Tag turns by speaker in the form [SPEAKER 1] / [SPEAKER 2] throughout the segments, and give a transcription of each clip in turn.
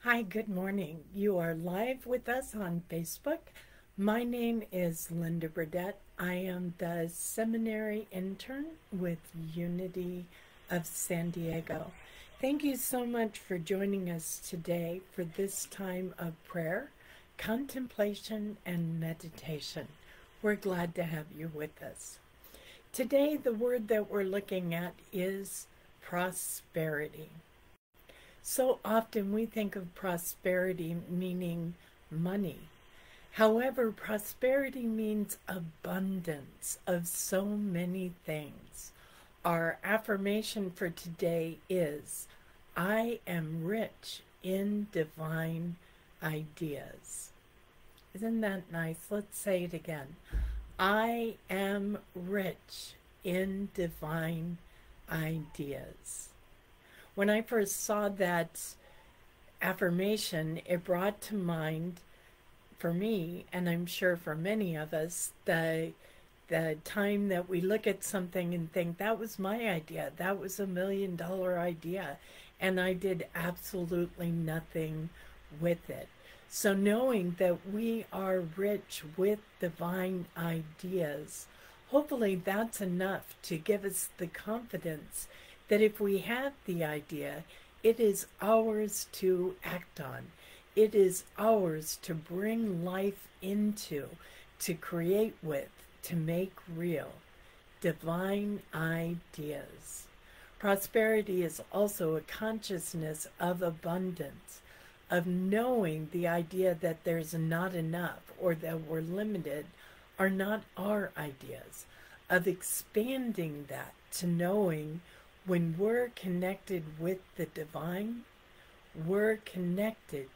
[SPEAKER 1] Hi, good morning. You are live with us on Facebook. My name is Linda Burdett. I am the seminary intern with Unity of San Diego. Thank you so much for joining us today for this time of prayer, contemplation, and meditation. We're glad to have you with us. Today, the word that we're looking at is prosperity. So often we think of prosperity meaning money. However, prosperity means abundance of so many things. Our affirmation for today is I am rich in divine ideas. Isn't that nice? Let's say it again. I am rich in divine ideas. When I first saw that affirmation, it brought to mind for me, and I'm sure for many of us, the the time that we look at something and think that was my idea, that was a million dollar idea, and I did absolutely nothing with it. So knowing that we are rich with divine ideas, hopefully that's enough to give us the confidence that if we have the idea, it is ours to act on. It is ours to bring life into, to create with, to make real. Divine ideas. Prosperity is also a consciousness of abundance, of knowing the idea that there's not enough or that we're limited are not our ideas, of expanding that to knowing when we're connected with the divine, we're connected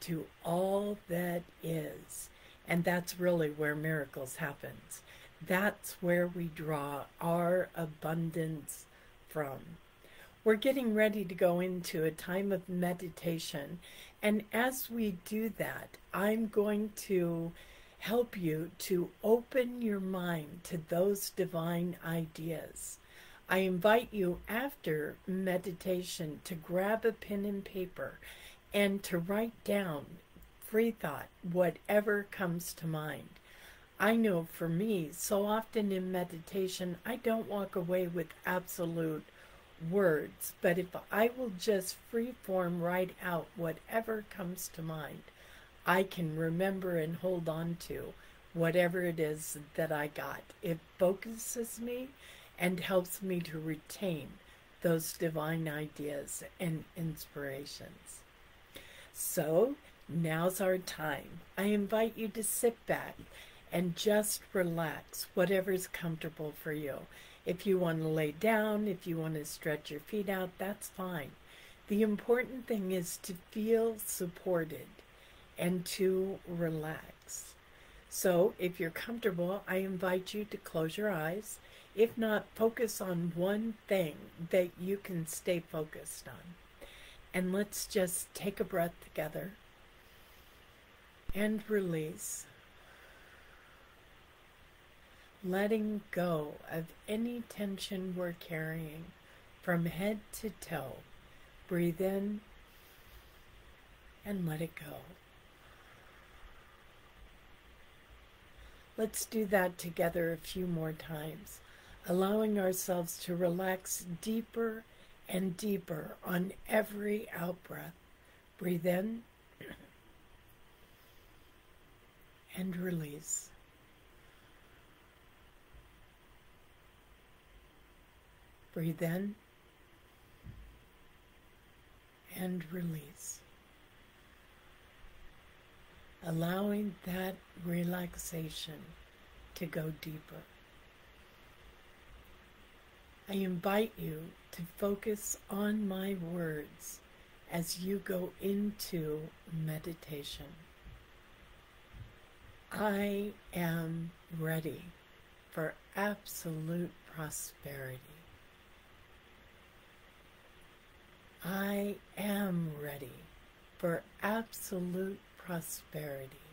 [SPEAKER 1] to all that is. And that's really where miracles happens. That's where we draw our abundance from. We're getting ready to go into a time of meditation. And as we do that, I'm going to help you to open your mind to those divine ideas I invite you after meditation to grab a pen and paper and to write down free thought, whatever comes to mind. I know for me, so often in meditation, I don't walk away with absolute words, but if I will just free form write out whatever comes to mind, I can remember and hold on to whatever it is that I got. It focuses me and helps me to retain those divine ideas and inspirations. So, now's our time. I invite you to sit back and just relax, whatever's comfortable for you. If you want to lay down, if you want to stretch your feet out, that's fine. The important thing is to feel supported and to relax. So, if you're comfortable, I invite you to close your eyes if not, focus on one thing that you can stay focused on. And let's just take a breath together and release. Letting go of any tension we're carrying from head to toe. Breathe in and let it go. Let's do that together a few more times allowing ourselves to relax deeper and deeper on every out breath. Breathe in and release. Breathe in and release. Allowing that relaxation to go deeper. I invite you to focus on my words as you go into meditation. I am ready for absolute prosperity. I am ready for absolute prosperity.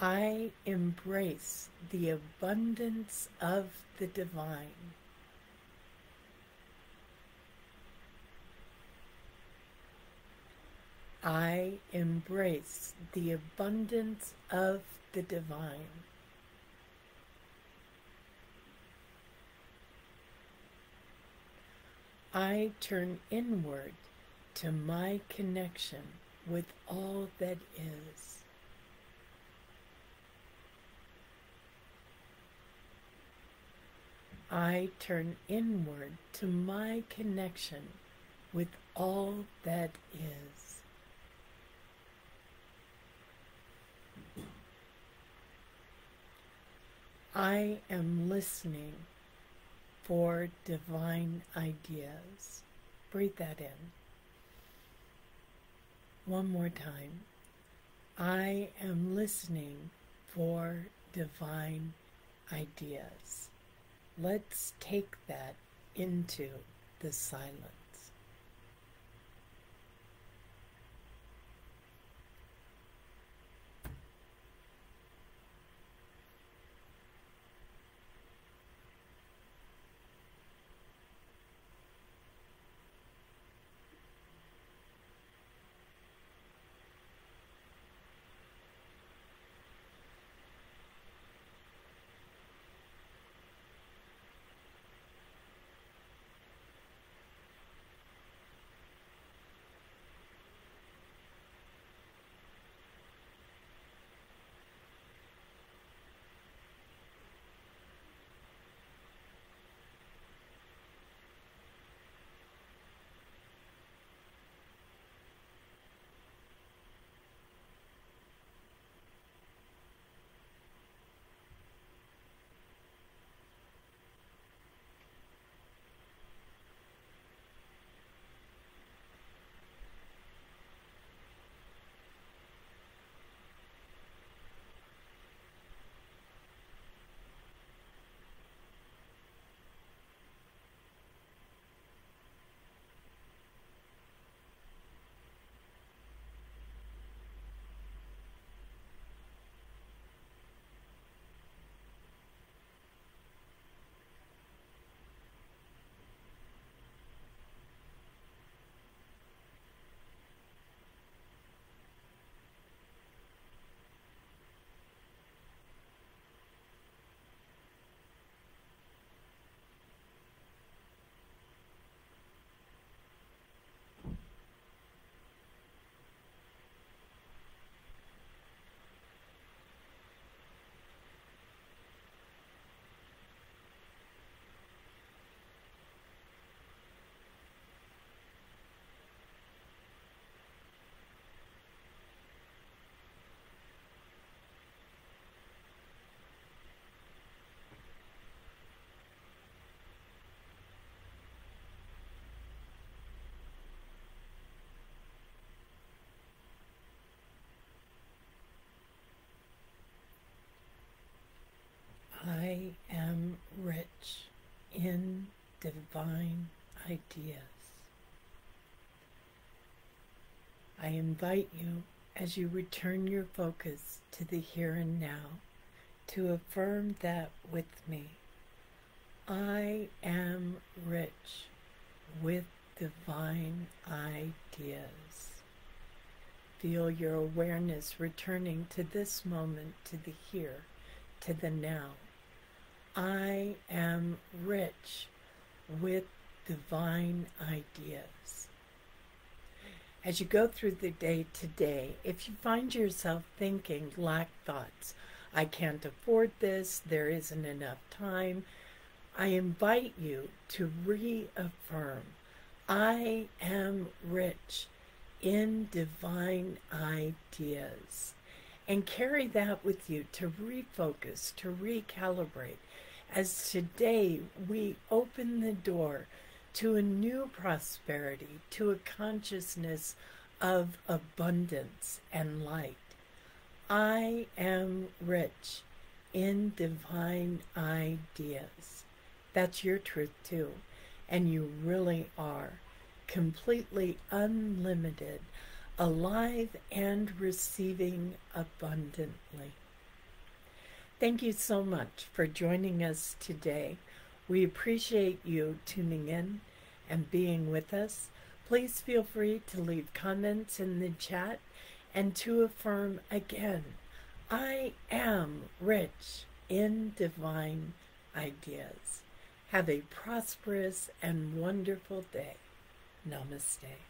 [SPEAKER 1] I embrace the abundance of the divine. I embrace the abundance of the divine. I turn inward to my connection with all that is. I turn inward to my connection with all that is. I am listening for divine ideas. Breathe that in. One more time. I am listening for divine ideas. Let's take that into the silence. In divine ideas. I invite you as you return your focus to the here and now to affirm that with me. I am rich with divine ideas. Feel your awareness returning to this moment, to the here, to the now. I am rich with divine ideas. As you go through the day today, if you find yourself thinking lack thoughts, I can't afford this, there isn't enough time, I invite you to reaffirm I am rich in divine ideas. And carry that with you to refocus, to recalibrate, as today we open the door to a new prosperity, to a consciousness of abundance and light. I am rich in divine ideas. That's your truth too. And you really are completely unlimited, alive and receiving abundantly. Thank you so much for joining us today. We appreciate you tuning in and being with us. Please feel free to leave comments in the chat and to affirm again I am rich in divine ideas. Have a prosperous and wonderful day. Namaste.